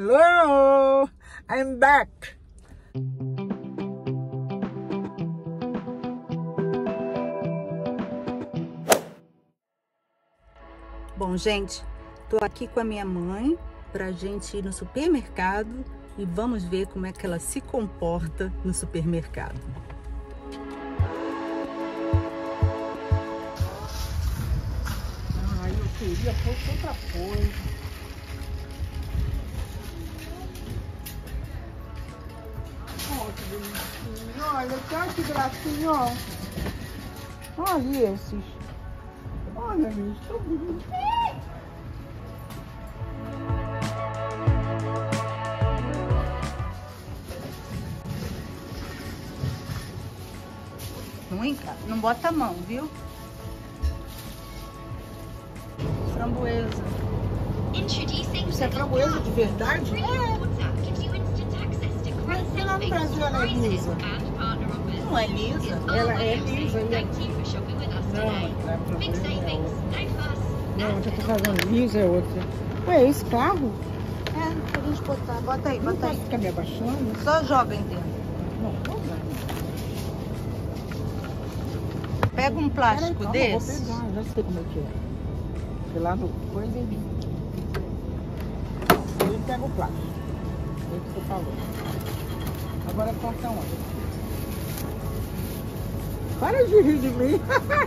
Hello, I'm back. Bom, gente, tô aqui com a minha mãe pra gente ir no supermercado e vamos ver como é que ela se comporta no supermercado. Ai, eu queria outra coisa. Olha, olha que gracinha, ó. Olha esses. Olha isso, tão bonitinho. Não, enca... não bota a mão, viu? Framboesa. Isso é framboesa de verdade? Mas lá no Brasil ela é. Não é lisa? Ela é lisa. e é- Não, não é é. Não, tô falando lisa é outra. Ué, esse carro? É, pra gente botar. Bota aí, bota aí. ficar me abaixando? Só joga dentro. Não, não vai. Pega um plástico calma, desse. Vou pegar, já sei como é que é. Porque lá no coisa ele. Ele pega o plástico. É o que você falou. Agora corta onde? Para de rir de mim.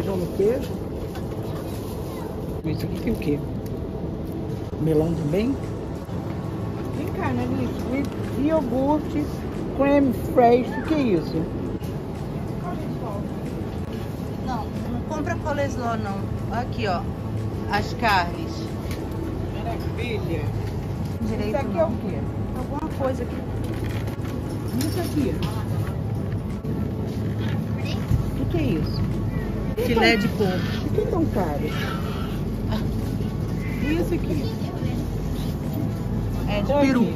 Feijão no queijo? Isso aqui tem o quê? Melão também? Vem cá. E iogurte, creme fraiche, o que é isso? Não, não compra coleslaw não. Aqui, ó. As carnes. Maravilha. Direito Isso aqui é não. o quê? Alguma coisa aqui. Isso aqui. O que é isso? Filé de porco. Por que é tão caro? E esse aqui? É de Olha peru. aqui.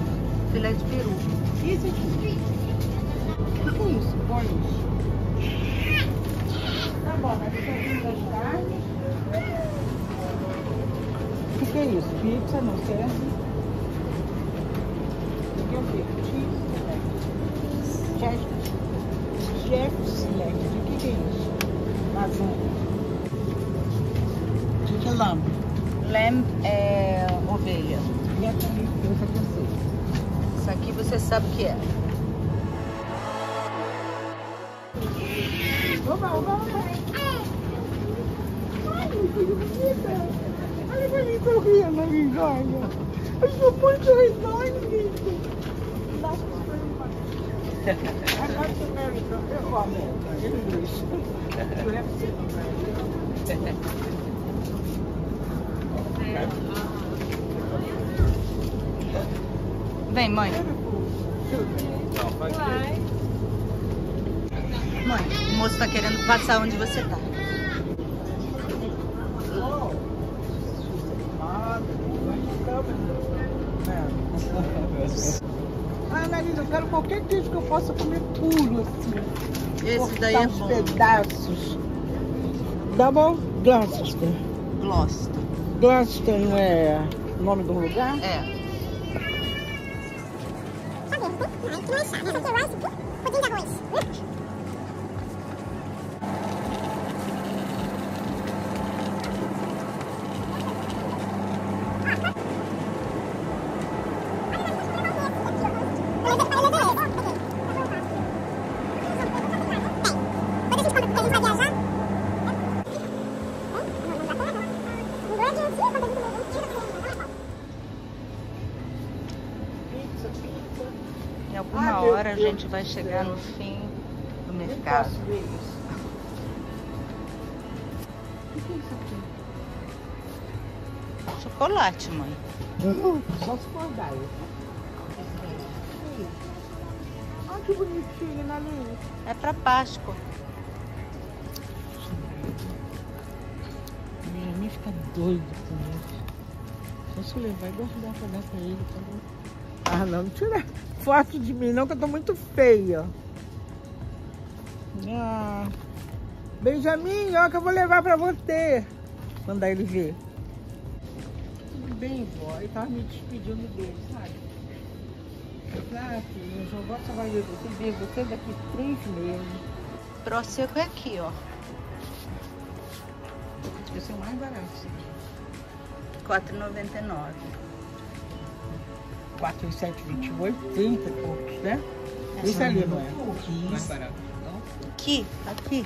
Filé de peru. E esse aqui? O que é isso? Bolinhos. Tá bom, mas isso aqui das carnes. O que é isso? Pizza, não serve? O que é o quê? Cheese chef select. O que que é isso? Lasanha. O que que é lamb? Lamb é ovelha. E essa aqui, essa aqui eu sei. Isso aqui você sabe o que é. Oba, oba, oba. Ai, meu filho, bonita. Olha pra mim sorrindo, amiga, olha. Eu sou muito risonho, amigo. Vem, mãe. Mãe, o moço tá querendo passar onde você tá. Ah, Marisa, eu quero qualquer queijo que eu possa comer puro, assim. Esse daí é uns bom. pedaços. Double Gloucester. Gloucester. Gloucester não é o nome do lugar? É. Pizza, pizza. Alguma Ah, hora a gente vai chegar no fim do mercado. posso é isso aqui? Chocolate, mãe. Só se for diet. que bonitinho, Nalinha. É pra Páscoa. Minha mãe fica doida com isso. Eu levar e guardar pra dar pra ele, tá bom? Ah, não, não tira foto de mim não, que eu tô muito feia. Ah. Benjamin, ó que eu vou levar pra você. Mandar ele ver. Tudo bem, vó. Ele tava me despedindo dele, sabe? Ah, filho, eu vou só ver você, ver você daqui três meses. Proseco é aqui, ó. Vai ser o mais barato. sim. R$4,99. 4 e 7, 28, 30 e poucos, né? Essa Esse ali, é não é? muito Mais barato, não? Aqui, aqui.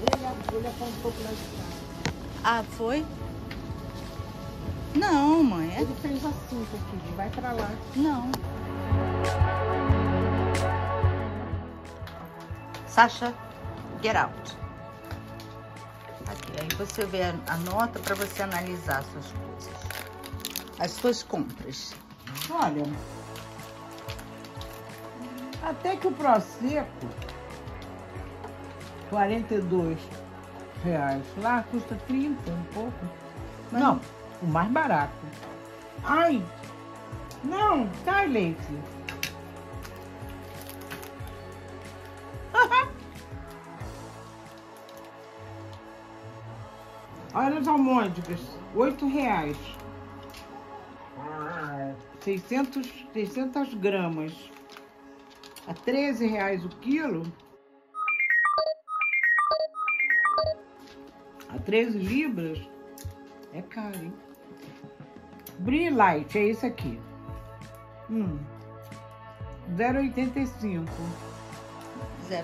Ah, foi? Não, mãe. É... Ele fez assim, Coquinho, vai pra lá. Não. Sasha, get out. Aqui, aí você vê a, a nota para você analisar as suas coisas. As suas compras. Olha, até que o Proseco, 42 reais. Lá custa 30, um pouco. Mas não, o mais barato. Ai, não, cai leite. Olha as almôndegas, 8 reais. 600, 600 gramas. A 13 reais o quilo. A 13 libras. É caro, hein? Brie Light, é esse aqui. Hum. 0,85.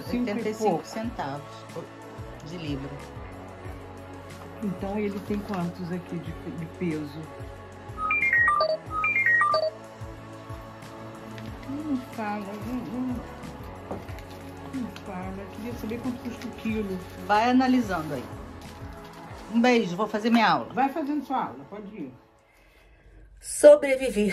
Cinco e 0,85 pouco. centavos de libra. Então ele tem quantos aqui de, de peso? Não fala, não, não, não fala. Queria saber quanto custa o quilo. Vai analisando aí. Um beijo, vou fazer minha aula. Vai fazendo sua aula, pode ir. Sobrevivi